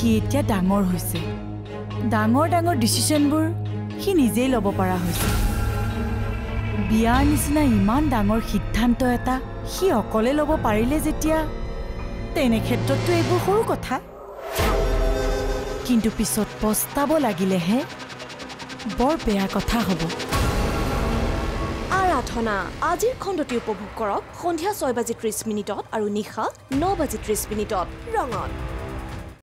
সি এতিয়া ডাঙৰ হৈছে। ডাঙৰ ডাঙৰ ডিচিশ্যনবোৰ সি নিজেই ল'ব পৰা হৈছে। বিয়াৰ নিচিনা ইমান ডাঙৰ সিদ্ধান্ত এটা সি অকলে ল'ব পাৰিলে যেতিয়া তেনেক্ষেত্ৰততো এইবোৰ সৰু কথা। কিন্তু পিছত পস্তাব লাগিলেহে বৰ বেয়া কথা হ'ব। আৰাধনা আজিৰ খণ্ডটি উপভোগ কৰক সন্ধিয়া ছয় বাজি ত্ৰিছ মিনিটত আৰু নিশা ন বাজি ত্ৰিছ মিনিটত ৰঙত।